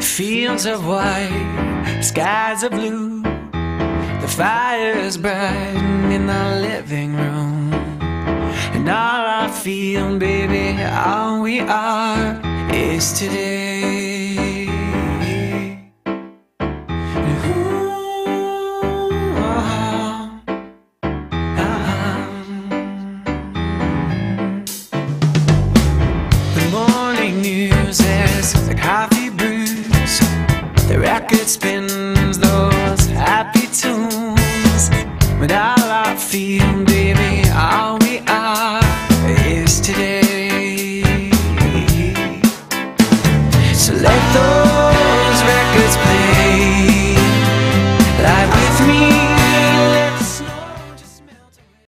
Fields are white, skies are blue. The fire's bright in the living room. And all I feel, baby, all we are is today. Ooh, ah, ah. The morning news brews, the record spins those happy tunes. But all I feel, baby, all we are is today. So let those.